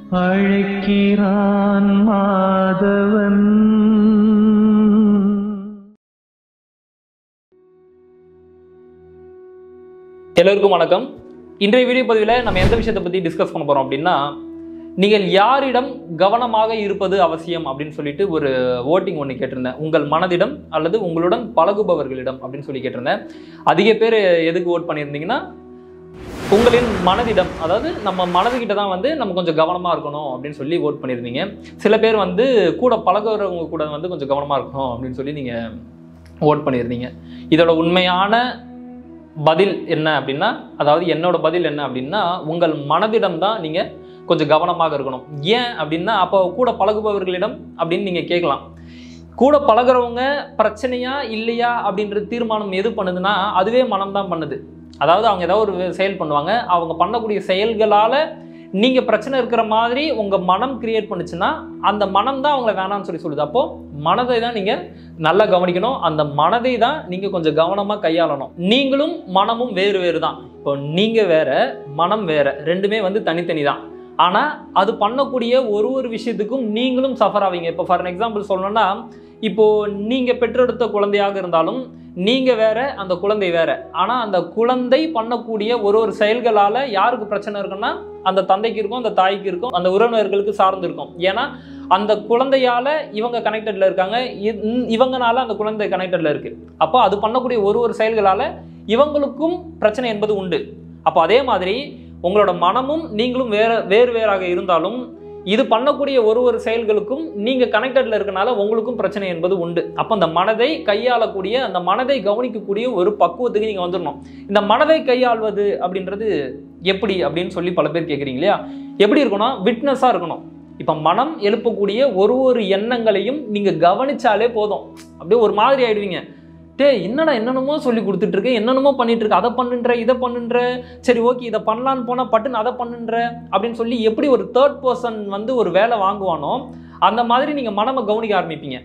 அழைக்கிறான் மாதவன். எல்லோருக்கும் வணக்கம். இன்றைய வீடியோ பதிவில் நம்ம எந்த விஷயத்தை பற்றி டிஸ்கஸ் பண்ண போகிறோம் அப்படின்னா நீங்கள் யாரிடம் கவனமாக இருப்பது அவசியம் அப்படின்னு சொல்லிட்டு ஒரு ஓட்டிங் ஒன்று கேட்டிருந்தேன். உங்கள் மனதிடம் அல்லது உங்களுடன் பழகுபவர்களிடம் அப்படின்னு சொல்லி கேட்டிருந்தேன். அதிக பேர் எதுக்கு ஓட் பண்ணியிருந்தீங்கன்னா உங்களின் மனதிடம் அதாவது நம்ம மனதுகிட்ட தான் வந்து நம்ம கொஞ்சம் கவனமாக இருக்கணும் அப்படின்னு சொல்லி ஓட் பண்ணியிருந்தீங்க. சில பேர் வந்து கூட பழகுறவங்க கூட வந்து கொஞ்சம் கவனமாக இருக்கணும் அப்படின்னு சொல்லி நீங்கள் ஓட் பண்ணியிருந்தீங்க. இதோட உண்மையான பதில் என்ன அப்படின்னா அதாவது என்னோட பதில் என்ன அப்படின்னா உங்கள் மனதிடம் தான் நீங்கள் கொஞ்சம் கவனமாக இருக்கணும். ஏன் அப்படின்னா அப்போ கூட பழகுபவர்களிடம் அப்படின்னு நீங்கள் கேட்கலாம். கூட பழகுறவங்க பிரச்சனையா இல்லையா அப்படின்ற தீர்மானம் எது பண்ணுதுன்னா அதுவே மனம் தான் பண்ணுது. அதாவது அவங்க ஏதாவது ஒரு செயல் பண்ணுவாங்க. அவங்க பண்ணக்கூடிய செயல்களால் நீங்கள் பிரச்சனை இருக்கிற மாதிரி உங்கள் மனம் கிரியேட் பண்ணுச்சுன்னா அந்த மனம் தான் அவங்கள வேணாம்னு சொல்லி சொல்லுது. அப்போது மனதை தான் நீங்கள் நல்லா கவனிக்கணும். அந்த மனதை தான் நீங்கள் கொஞ்சம் கவனமாக கையாளணும். நீங்களும் மனமும் வேறு வேறு தான். இப்போ நீங்கள் வேறு மனம் வேறு ரெண்டுமே வந்து தனித்தனி தான். ஆனால் அது பண்ணக்கூடிய ஒரு ஒரு விஷயத்துக்கும் நீங்களும் சஃபர் ஆவீங்க. இப்போ ஃபார் எக்ஸாம்பிள் சொல்லணும்னா இப்போது நீங்கள் பெற்றெடுத்த குழந்தையாக இருந்தாலும் நீங்கள் வேற அந்த குழந்தை வேற. ஆனால் அந்த குழந்தை பண்ணக்கூடிய ஒரு ஒரு செயல்களால் யாருக்கு பிரச்சனை இருக்குன்னா அந்த தந்தைக்கு இருக்கும் அந்த தாய்க்கு இருக்கும் அந்த உறவினர்களுக்கு சார்ந்து இருக்கும். ஏன்னா அந்த குழந்தையால் இவங்க கனெக்டடில் இருக்காங்க. இந்- இவங்கனால அந்த குழந்தை கனெக்டடில் இருக்குது அப்போ அது பண்ணக்கூடிய ஒரு ஒரு செயல்களால் இவங்களுக்கும் பிரச்சனை என்பது உண்டு. அப்போ அதே மாதிரி உங்களோட மனமும் நீங்களும் வேறு வேறு வேறாக இருந்தாலும் இது பண்ணக்கூடிய ஒரு ஒரு செயல்களுக்கும் நீங்கள் கனெக்டட்ல இருக்கனால உங்களுக்கும் பிரச்சனை என்பது உண்டு. அப்போ அந்த மனதை கையாளக்கூடிய அந்த மனதை கவனிக்கக்கூடிய ஒரு பக்குவத்துக்கு நீங்கள் வந்துடணும் இந்த மனதை கையாள்வது அப்படின்றது எப்படி அப்படின்னு சொல்லி பல பேர் கேட்குறீங்க இல்லையா? எப்படி இருக்கணும்? விட்னஸாக இருக்கணும். இப்போ மனம் எழுப்பக்கூடிய ஒரு ஒரு எண்ணங்களையும் நீங்கள் கவனிச்சாலே போதும். அப்படியே ஒரு மாதிரி ஆயிடுவீங்க. டே என்னடா என்னென்னமோ சொல்லி கொடுத்துட்டு என்னென்னமோ பண்ணிட்டு அதை பண்ணுன்ற இதை பண்ணுன்ற. சரி ஓகே இதை பண்ணலான்னு போனால் பட்டுன்னு அதை பண்ணுன்ற அப்படின்னு சொல்லி எப்படி ஒரு தேர்ட் பர்சன் வந்து ஒரு வேலை வாங்குவானோ அந்த மாதிரி நீங்கள் மனமை கவனிக்க ஆரம்பிப்பீங்க.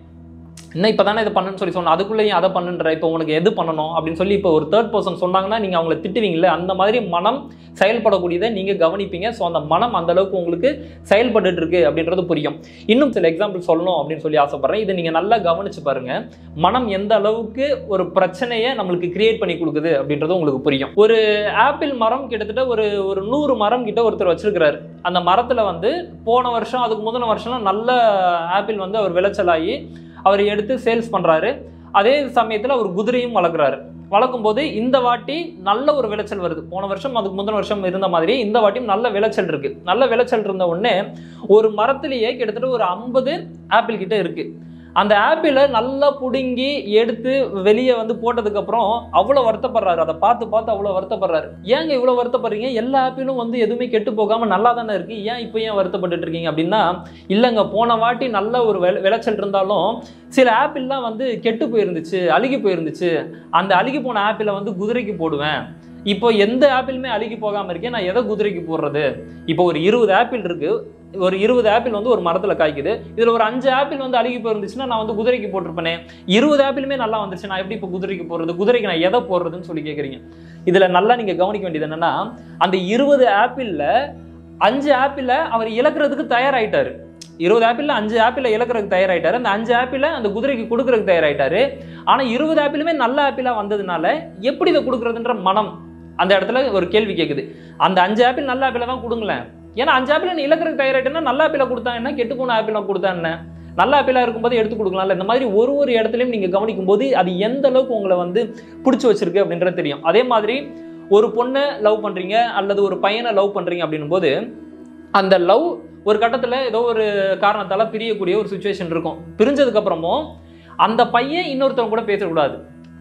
இன்னும் இப்போ தானே இதை பண்ணுன்னு சொல்லி சொன்னேன் அதுக்குள்ளேயும் அதை பண்ணுன்ற இப்போ உனக்கு எது பண்ணணும் அப்படின்னு சொல்லி இப்போ ஒரு தேர்ட் பர்சன் சொன்னாங்கன்னா நீங்கள் அவங்கள திட்டுவீங்கல்ல அந்த மாதிரி மனம் செயல்படக்கூடியதை நீங்கள் கவனிப்பீங்க. ஸோ அந்த மனம் அந்த அளவுக்கு உங்களுக்கு செயல்பட்டு இருக்கு அப்படின்றது புரியும். இன்னும் சில எக்ஸாம்பிள் சொல்லணும் அப்படின்னு சொல்லி ஆசைப்பட்றேன். இதை நீங்கள் நல்லா கவனிச்சு பாருங்க. மனம் எந்த அளவுக்கு ஒரு பிரச்சனையை நம்மளுக்கு கிரியேட் பண்ணி கொடுக்குது அப்படின்றது உங்களுக்கு புரியும். ஒரு ஆப்பிள் மரம் கிட்டத்தட்ட ஒரு ஒரு நூறு மரம் கிட்ட ஒருத்தர் வச்சிருக்கிறாரு. அந்த மரத்தில் வந்து போன வருஷம் அதுக்கு முந்தின வருஷம்லாம் நல்ல ஆப்பிள் வந்து அவர் விளைச்சலாகி அவர் எடுத்து சேல்ஸ் பண்ணுறாரு அதே சமயத்தில் அவர் குதிரையும் வளர்க்குறாரு. வளர்க்கும் போது இந்த வாட்டி நல்ல ஒரு விளைச்சல் வருது. போன வருஷம் அதுக்கு முந்தின வருஷம் இருந்த மாதிரி இந்த வாட்டியும் நல்ல விளைச்சல் இருக்குது நல்ல விளைச்சல் இருந்த உடனே ஒரு மரத்திலேயே கிட்டத்தட்ட ஒரு ஐம்பது ஆப்பிள் கிட்ட இருக்குது அந்த ஆப்பிளை நல்லா பிடுங்கி எடுத்து வெளியே வந்து போட்டதுக்கப்புறம் அவ்வளோ வருத்தப்படுறாரு. அதை பார்த்து பார்த்து அவ்வளோ வருத்தப்படுறாரு. ஏங்க இவ்வளோ வருத்தப்படுறீங்க? எல்லா ஆப்பிளும் வந்து எதுவுமே கெட்டு போகாமல் நல்லா தானே இருக்குது ஏன் இப்போ ஏன் வருத்தப்பட்டுட்டு இருக்கீங்க? அப்படின்னா இல்லைங்க போன வாட்டி நல்ல ஒரு வெ விளைச்சல் இருந்தாலும் சில ஆப்பிள்லாம் வந்து கெட்டு போயிருந்துச்சு அழுகி போயிருந்துச்சு. அந்த அழுகி போன ஆப்பிளை வந்து குதிரைக்கு போடுவேன். இப்போ எந்த ஆப்பிளுமே அழுகி போகாமல் இருக்கேன் நான் எதை குதிரைக்கு போடுறது? இப்போ ஒரு இருபது ஆப்பிள் இருக்குது ஒரு இருபது ஆப்பிள் வந்து ஒரு மரத்தில் காய்க்குது. இதில் ஒரு அஞ்சு ஆப்பிள் வந்து அழுகி போயிருந்துச்சுன்னா நான் வந்து குதிரைக்கு போட்டிருப்பேனே. இருபது ஆப்பிளுமே நல்லா வந்துருச்சு. நான் எப்படி இப்போ குதிரைக்கு போடுறது குதிரைக்கு நான் எதை போடுறதுன்னு சொல்லி கேட்குறீங்க இதில் நல்லா நீங்கள் கவனிக்க வேண்டியது என்னன்னா அந்த இருபது ஆப்பிளில் அஞ்சு ஆப்பிளில் அவர் இழக்கிறதுக்கு தயாராகிட்டார் இருபது ஆப்பிளில் அஞ்சு ஆப்பிளில் இழக்கிறதுக்கு தயாராகிட்டார் அந்த அஞ்சு ஆப்பிளில் அந்த குதிரைக்கு கொடுக்கறதுக்கு தயாராகிட்டார் ஆனால் இருபது ஆப்பிளுமே நல்ல ஆப்பிளாக வந்ததுனால எப்படி இதை கொடுக்குறதுன்ற மனம் அந்த இடத்துல ஒரு கேள்வி கேட்குது அந்த அஞ்சு ஆப்பிள் நல்ல ஆப்பிளை தான் கொடுங்களேன். ஏன்னா அஞ்சு ஆப்பிள் நீ இழக்கிறதுக்கு தயாராயிட்டேன்னா நல்ல ஆப்பிளை கொடுத்தா என்ன? கெட்டு போன ஆப்பிளை கொடுத்தா என்ன? நல்ல ஆப்பிளாக இருக்கும்போது எடுத்து கொடுக்கலாம்ல. இந்த மாதிரி ஒரு ஒரு இடத்துலையும் நீங்கள் கவனிக்கும் போது அது எந்த அளவுக்கு உங்களை வந்து பிடிச்சி வச்சிருக்கு அப்படின்றது தெரியும். அதே மாதிரி ஒரு பொண்ணை லவ் பண்ணுறீங்க அல்லது ஒரு பையனை லவ் பண்ணுறீங்க அப்படின்னும் போது அந்த லவ் ஒரு கட்டத்தில் ஏதோ ஒரு காரணத்தால் பிரியக்கூடிய ஒரு சுச்சுவேஷன் இருக்கும். பிரிஞ்சதுக்கப்புறமும் அந்த பையன் இன்னொருத்தவங்க கூட பேசக்கூடாது.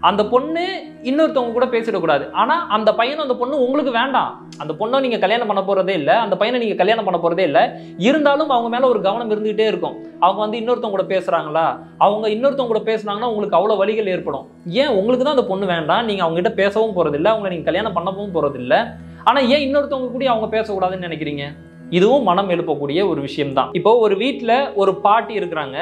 அந்த பொண்ணு இன்னொருத்தவங்க கூட பேசிடக்கூடாது. ஆனால் அந்த பையனும் அந்த பொண்ணு உங்களுக்கு வேண்டாம். அந்த பொண்ணை நீங்கள் கல்யாணம் பண்ண போகிறதே இல்லை அந்த பையனை நீங்கள் கல்யாணம் பண்ண போகிறதே இல்லை. இருந்தாலும் அவங்க மேலே ஒரு கவனம் இருந்துகிட்டே இருக்கும். அவங்க வந்து இன்னொருத்தவங்க கூட பேசுகிறாங்களா அவங்க இன்னொருத்தவங்க கூட பேசுனாங்கன்னா உங்களுக்கு அவ்வளோ வழிகள் ஏற்படும். ஏன் உங்களுக்கு தான் அந்த பொண்ணு வேண்டாம்? நீங்கள் அவங்ககிட்ட பேசவும் போகிறதில்ல அவங்களை நீங்கள் கல்யாணம் பண்ணவும் போகிறதில்ல ஆனால் ஏன் இன்னொருத்தவங்க கூட அவங்க பேசக்கூடாதுன்னு நினைக்கிறீங்க? இதுவும் மனம் எழுப்பக்கூடிய ஒரு விஷயம்தான். இப்போ ஒரு வீட்டில் ஒரு பாட்டி இருக்கிறாங்க.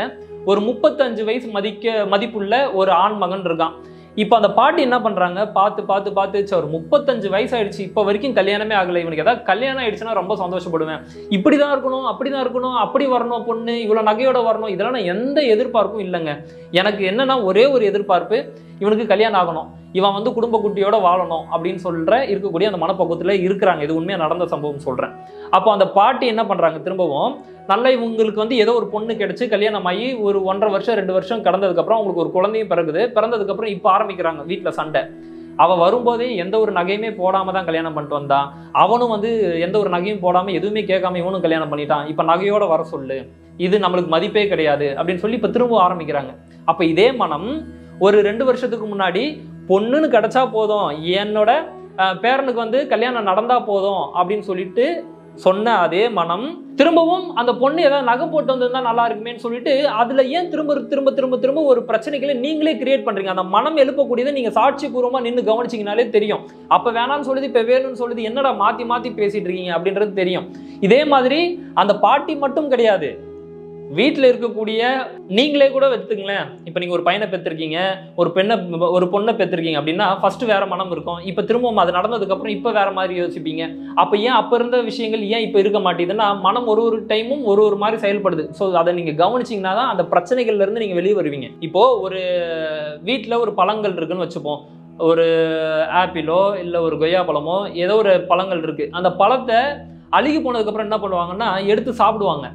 ஒரு முப்பத்தஞ்சு வயசு மதிக்க மதிப்புள்ள ஒரு ஆண் மகன் இருக்கான். இப்போ அந்த பாட்டி என்ன பண்ணுறாங்க பார்த்து பார்த்து பார்த்து ஒரு முப்பத்தஞ்சு வயசு ஆயிடுச்சு இப்போ வரைக்கும் கல்யாணமே ஆகலை. இவனுக்கு ஏதாவது கல்யாணம் ஆயிடுச்சுன்னா ரொம்ப சந்தோஷப்படுவேன். இப்படி தான் இருக்கணும் அப்படி தான் இருக்கணும் அப்படி வரணும் பொண்ணு இவ்வளோ நகையோட வரணும். இதெல்லாம் நான் எந்த எதிர்பார்ப்பும் இல்லைங்க. எனக்கு என்னன்னா ஒரே ஒரு எதிர்பார்ப்பு இவனுக்கு கல்யாணம் ஆகணும். இவன் வந்து குடும்ப குட்டியோட வாழணும் அப்படின்னு சொல்ற இருக்கக்கூடிய அந்த மனப்பக்குவத்தில் இருக்கிறாங்க. இது உண்மையாக நடந்த சம்பவம் சொல்றேன். அப்போ அந்த பாட்டி என்ன பண்றாங்க? திரும்பவும் நல்ல இவங்களுக்கு வந்து ஏதோ ஒரு பொண்ணு கிடைச்சு கல்யாணம் ஆகி ஒரு ஒன்றரை வருஷம் ரெண்டு வருஷம் கடந்ததுக்கப்புறம் அவங்களுக்கு ஒரு குழந்தையும் பிறகுது பிறந்ததுக்கப்புறம் இப்போ ஆரம்பிக்கிறாங்க வீட்டில் சண்டை. அவள் வரும்போதே எந்த ஒரு நகையுமே போடாமல் தான் கல்யாணம் பண்ணிட்டு வந்தான் அவனும் வந்து எந்த ஒரு நகையும் போடாமல் எதுவுமே கேட்காம இவனும் கல்யாணம் பண்ணிட்டான். இப்போ நகையோட வர சொல்லு. இது நம்மளுக்கு மதிப்பே கிடையாது அப்படின்னு சொல்லி இப்போ திரும்ப ஆரம்பிக்கிறாங்க. அப்போ இதே மனம் ஒரு ரெண்டு வருஷத்துக்கு முன்னாடி பொண்ணுன்னு கிடச்சா போதும். என்னோட பேரனுக்கு வந்து கல்யாணம் நடந்தா போதும் அப்படின்னு சொல்லிட்டு சொன்ன அதே மனம். திரும்பவும் அந்த பொண்ணு ஏதாவது நகை போட்டு வந்திருந்தா நல்லா இருக்குமேன்னு சொல்லிட்டு அதுல ஏன் திரும்ப திரும்ப திரும்ப திரும்ப ஒரு பிரச்சனைகளை நீங்களே கிரியேட் பண்றீங்க? அந்த மனம் எழுப்பக்கூடியதை நீங்க சாட்சி பூர்வமா நின்று கவனிச்சிங்கனாலே தெரியும். அப்ப வேணாம்னு சொல்லுது இப்ப வேணும்னு சொல்லுது என்னடா மாத்தி மாத்தி பேசிட்டு இருக்கீங்க அப்படின்றது தெரியும். இதே மாதிரி அந்த பாட்டி மட்டும் கிடையாது. வீட்டில் இருக்கக்கூடிய நீங்களே கூட எடுத்துங்களேன் இப்போ நீங்கள் ஒரு பையனை பெற்றிருக்கீங்க ஒரு பெண்ணை ஒரு பொண்ணை பெற்றிருக்கீங்க அப்படின்னா ஃபஸ்ட்டு வேறு மனம் இருக்கும். இப்போ திரும்பவும் அது நடந்ததுக்கப்புறம் இப்போ வேறு மாதிரி யோசிப்பீங்க. அப்போ ஏன் அப்போ இருந்த விஷயங்கள் ஏன் இப்போ இருக்க மாட்டேங்குதுன்னா மனம் ஒரு ஒரு டைமும் ஒரு ஒரு மாதிரி செயல்படுது. ஸோ அதை நீங்கள் கவனிச்சிங்கன்னா தான் அந்த பிரச்சனைகள்லேருந்து நீங்கள் வெளியே வருவீங்க. இப்போது ஒரு வீட்டில் ஒரு பழங்கள் இருக்குன்னு வச்சுப்போம். ஒரு ஆப்பிளோ இல்லை ஒரு கொய்யா பழமோ ஏதோ ஒரு பழங்கள் இருக்குது அந்த பழத்தை அழுகி போனதுக்கப்புறம் என்ன பண்ணுவாங்கன்னா எடுத்து சாப்பிடுவாங்க.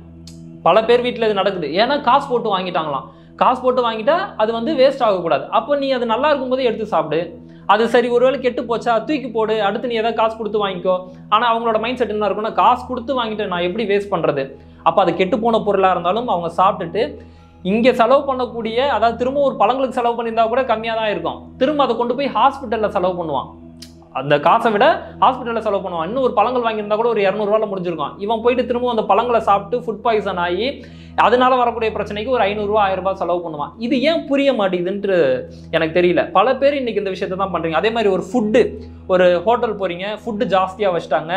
பல பேர் வீட்டில் இது நடக்குது. ஏன்னா காசு போட்டு வாங்கிட்டாங்களாம். காசு போட்டு வாங்கிட்டா அது வந்து வேஸ்ட் ஆகக்கூடாது. அப்போ நீ அது நல்லா இருக்கும்போது எடுத்து சாப்பிடு. அது சரி ஒருவேளை கெட்டு போச்சா தூக்கி போடு. அடுத்து நீ எதாவது காசு கொடுத்து வாங்கிக்கோ. ஆனால் அவங்களோட மைண்ட் செட் என்ன இருக்கும்னா காசு கொடுத்து வாங்கிட்டு நான் எப்படி வேஸ்ட் பண்ணுறது அப்போ அது கெட்டு போன பொருளாக இருந்தாலும் அவங்க சாப்பிட்டுட்டு இங்கே செலவு பண்ணக்கூடிய அதாவது திரும்ப ஒரு பழங்களுக்கு செலவு பண்ணியிருந்தா கூட கம்மியாக தான் இருக்கும். திரும்ப அதை கொண்டு போய் ஹாஸ்பிட்டலில் செலவு பண்ணுவான். அந்த காசை விட ஹாஸ்பிட்டலில் செலவு பண்ணுவான். இன்னும் ஒரு பழங்கள் வாங்கியிருந்தா கூட ஒரு இரநூறுவால முடிஞ்சிருக்கும். இவன் போயிட்டு திரும்ப அந்த பழங்களை சாப்பிட்டு ஃபுட் பாய்சன் ஆகி அதனால வரக்கூடிய பிரச்சனைக்கு ஒரு ஐநூறுரூவா ஆயிரம் ரூபாய் செலவு பண்ணுவான். இது ஏன் புரிய மாட்டேங்குதுன்ட்டு எனக்கு தெரியல. பல பேர் இன்னைக்கு இந்த விஷயத்தை தான் பண்ணுறீங்க அதே மாதிரி ஒரு ஃபுட்டு ஒரு ஹோட்டல் போகிறீங்க ஃபுட்டு ஜாஸ்தியாக வச்சுட்டாங்க.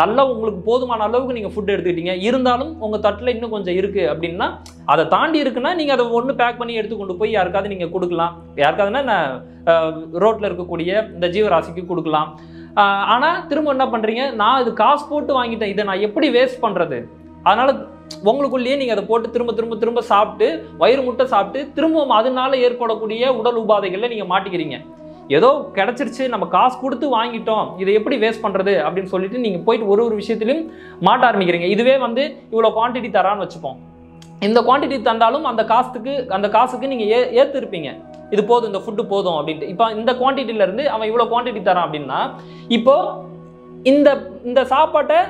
நல்லா உங்களுக்கு போதுமான அளவுக்கு நீங்கள் ஃபுட் எடுத்துக்கிட்டீங்க. இருந்தாலும் உங்கள் தட்டில் இன்னும் கொஞ்சம் இருக்குது அப்படின்னா அதை தாண்டி இருக்குன்னா நீங்கள் அதை ஒன்று பேக் பண்ணி எடுத்து கொண்டு போய் யாருக்காவது நீங்கள் கொடுக்கலாம். யாருக்காவதுன்னா நான் ரோட்டில் இருக்கக்கூடிய இந்த ஜீவராசிக்கு கொடுக்கலாம். ஆனால் திரும்ப என்ன பண்ணுறீங்க நான் இது காசு போட்டு வாங்கிட்டேன். இதை நான் எப்படி வேஸ்ட் பண்ணுறது அதனால் உங்களுக்குள்ளேயே நீங்கள் அதை போட்டு திரும்ப திரும்ப திரும்ப சாப்பிட்டு வயிறு முட்டை சாப்பிட்டு திரும்பவும் அதனால ஏற்படக்கூடிய உடல் உபாதைகளில் நீங்கள் மாட்டிக்கிறீங்க. ஏதோ கிடச்சிருச்சு நம்ம காசு கொடுத்து வாங்கிட்டோம் இதை எப்படி வேஸ்ட் பண்ணுறது அப்படின்னு சொல்லிட்டு நீங்கள் போயிட்டு ஒரு ஒரு விஷயத்திலையும் மாட்ட ஆரம்பிக்கிறீங்க. இதுவே வந்து இவ்வளோ குவான்டிட்டி தரான்னு வச்சுப்போம். இந்த குவான்டிட்டி தந்தாலும் அந்த காசுக்கு அந்த காசுக்கு நீங்கள் ஏ ஏற்றுருப்பீங்க இது போதும் இந்த ஃபுட்டு போதும் அப்படின்ட்டு. இப்போ இந்த குவான்டிட்டியிலேருந்து அவன் இவ்வளோ குவான்டிட்டி தரான் அப்படின்னா இப்போது இந்த இந்த சாப்பாட்டை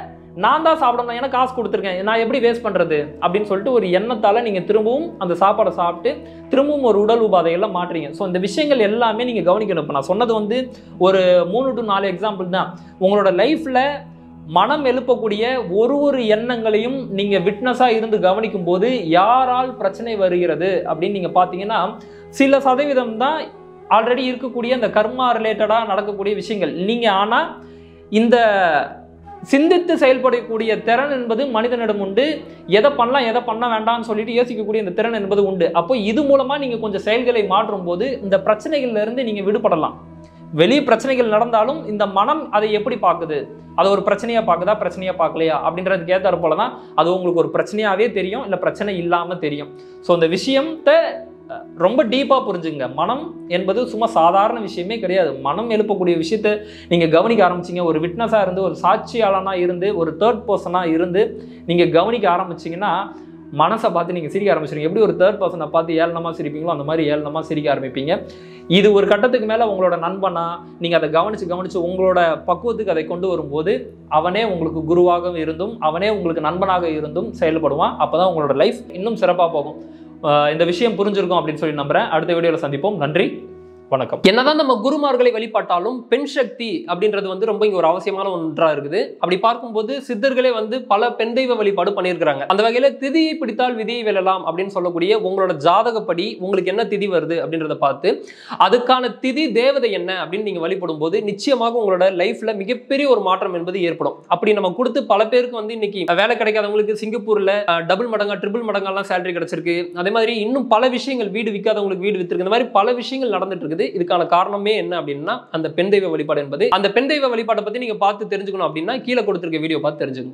நான் தான் சாப்பிடணும் ஏன்னா காசு கொடுத்துருக்கேன் நான் எப்படி வேஸ்ட் பண்ணுறது அப்படின்னு சொல்லிட்டு ஒரு எண்ணத்தால் நீங்கள் திரும்பவும் அந்த சாப்பாடை சாப்பிட்டு திரும்பவும் ஒரு உடல் உபாதைகள்லாம் மாற்றுறீங்க ஸோ இந்த விஷயங்கள் எல்லாமே நீங்கள் கவனிக்கணும். இப்போ நான் சொன்னது வந்து ஒரு மூணு டு நாலு எக்ஸாம்பிள் தான். உங்களோட லைஃப்பில் மனம் எழுப்பக்கூடிய ஒரு ஒரு எண்ணங்களையும் நீங்கள் விட்னஸாக இருந்து கவனிக்கும் போது யாரால் பிரச்சனை வருகிறது அப்படின்னு நீங்கள் பார்த்தீங்கன்னா சில சதவீதம் தான் ஆல்ரெடி இருக்கக்கூடிய அந்த கர்மா ரிலேட்டடாக நடக்கக்கூடிய விஷயங்கள். நீங்கள் ஆனால் இந்த சிந்தித்து செயல்படக்கூடிய திறன் என்பது மனிதனிடம் உண்டு. எதை பண்ணலாம் எதை பண்ண வேண்டாம்னு சொல்லிட்டு யோசிக்கக்கூடிய இந்த திறன் என்பது உண்டு. அப்போ இது மூலமா நீங்க கொஞ்சம் செயல்களை மாற்றும் போது இந்த பிரச்சனைகள்ல இருந்து நீங்க விடுபடலாம். வெளி பிரச்சனைகள் நடந்தாலும் இந்த மனம் அதை எப்படி பார்க்குது? அதை ஒரு பிரச்சனையா பார்க்குதா பிரச்சனையா பார்க்கலையா? அப்படின்றதுக்கு ஏற்றாறு போல தான் அது உங்களுக்கு ஒரு பிரச்சனையாவே தெரியும் இல்லை பிரச்சனை இல்லாம தெரியும். ஸோ இந்த விஷயத்தை ரொம்ப டீப்பாக புரிஞ்சுங்க மனம் என்பது சும்மா சாதாரண விஷயமே கிடையாது. மனம் எழுப்பக்கூடிய விஷயத்தை நீங்கள் கவனிக்க ஆரம்பிச்சீங்க. ஒரு விட்னஸாக இருந்து ஒரு சாட்சியாளனாக இருந்து ஒரு தேர்ட் பர்சனாக இருந்து நீங்கள் கவனிக்க ஆரம்பிச்சிங்கன்னா மனசை பார்த்து நீங்கள் சிரிக்க ஆரம்பிச்சிருங்க எப்படி ஒரு தேர்ட் பர்சனை பார்த்து ஏளனமாக சிரிப்பீங்களோ அந்த மாதிரி ஏளனமாக சிரிக்க ஆரம்பிப்பீங்க. இது ஒரு கட்டத்துக்கு மேலே உங்களோட நண்பனா நீங்கள் அதை கவனித்து கவனித்து உங்களோட பக்குவத்துக்கு அதை கொண்டு வரும்போது அவனே உங்களுக்கு குருவாக இருந்தும் அவனே உங்களுக்கு நண்பனாக இருந்தும் செயல்படுவான். அப்போ தான் உங்களோட லைஃப் இன்னும் சிறப்பாக போகும். இந்த விஷயம் புரிஞ்சிருக்கும் அப்படின்னு சொல்லி நம்புறேன். அடுத்த வீடியோவில் சந்திப்போம். நன்றி. வணக்கம். என்னதான் நம்ம குருமார்களை வழிபாட்டாலும் பெண் சக்தி அப்படின்றது வந்து ரொம்ப இங்க ஒரு அவசியமான ஒன்றா இருக்குது. அப்படி பார்க்கும்போது சித்தர்களே வந்து பல பெண் தெய்வ வழிபாடு பண்ணியிருக்கிறாங்க. அந்த வகையில திதியை பிடித்தால் விதியை வெல்லலாம் அப்படின்னு சொல்லக்கூடிய உங்களோட ஜாதகப்படி உங்களுக்கு என்ன திதி வருது அப்படின்றத பார்த்து அதுக்கான திதி தேவதை என்ன அப்படின்னு நீங்க வழிபடும் போது நிச்சயமாக உங்களோட லைஃப்ல மிகப்பெரிய ஒரு மாற்றம் என்பது ஏற்படும். அப்படி நம்ம கொடுத்து பல பேருக்கு வந்து இன்னைக்கு வேலை கிடைக்காதவங்களுக்கு சிங்கப்பூர்ல டபுள் மடங்கா ட்ரிபிள் மடங்கெல்லாம் சேலரி கிடைச்சிருக்கு. அதே மாதிரி இன்னும் பல விஷயங்கள் வீடு விற்காதவங்களுக்கு வீடு வித்துருக்கு. இந்த மாதிரி பல விஷயங்கள் நடந்துட்டு இருக்குது. வருது இதுக்கான காரணமே என்ன அப்படின்னா அந்த பெண் தெய்வ வழிபாடு என்பது. அந்த பெண் தெய்வ வழிபாட்டை பத்தி நீங்க பார்த்து தெரிஞ்சுக்கணும் அப்படின்னா கீழே கொடுத்துருக்க வீடியோ பார்த்து தெரிஞ்சுக்கணும்